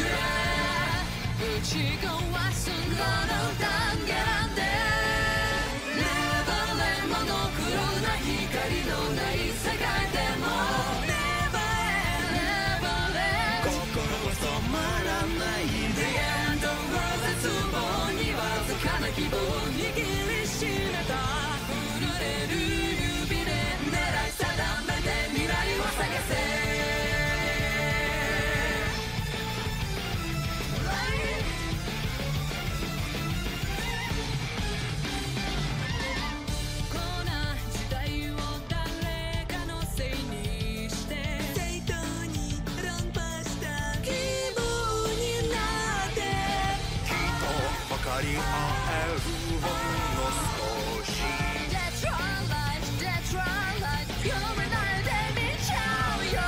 打ち壊すものだり合えるほんの少し That's right life, that's right life 読めなで見ちゃうよ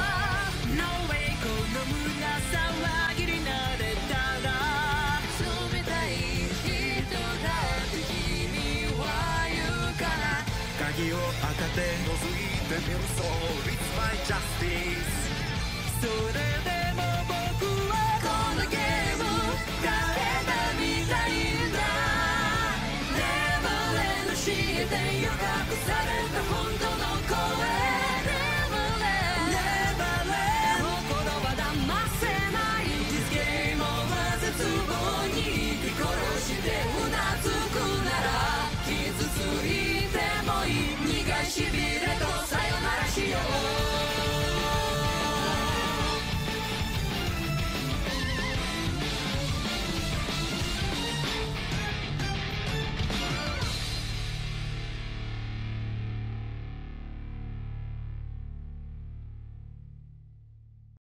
No way この胸騒ぎになれたら冷たい人だって君は言うから鍵を開けて覗いてみる So it's my justice それで you got the sun in the moon.